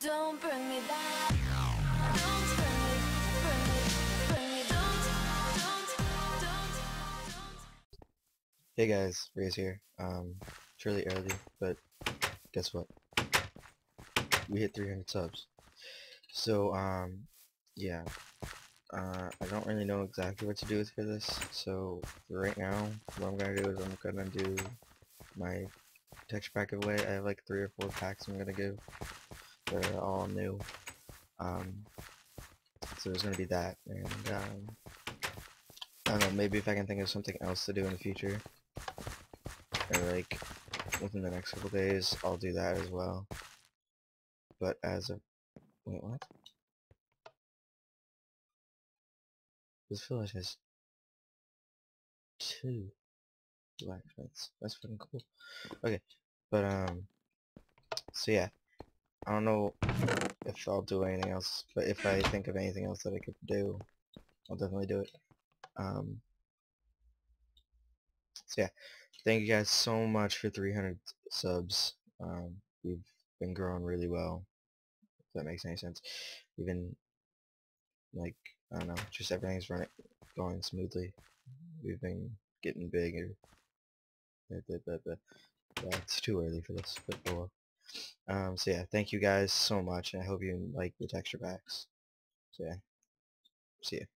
Don't bring me back. Hey guys, Ray's here. Um, it's really early, but guess what? We hit 300 subs. So, um, yeah. Uh, I don't really know exactly what to do for this, so right now, what I'm gonna do is I'm gonna do my texture pack giveaway. I have like three or four packs I'm gonna give. They're all new. Um, so there's gonna be that, and um, I don't know, maybe if I can think of something else to do in the future, or like within the next couple days, I'll do that as well. But as of wait, what? This village has two blacksmiths. That's fucking cool. Okay, but um, so yeah, I don't know if I'll do anything else, but if I think of anything else that I could do, I'll definitely do it. Um, so yeah, thank you guys so much for 300 subs. Um, we've been growing really well. If that makes any sense. We've been like I don't know, just everything's running going smoothly. We've been getting bigger. It's too early for this, but oh well. Um, so yeah, thank you guys so much, and I hope you like the texture packs. So yeah, see ya.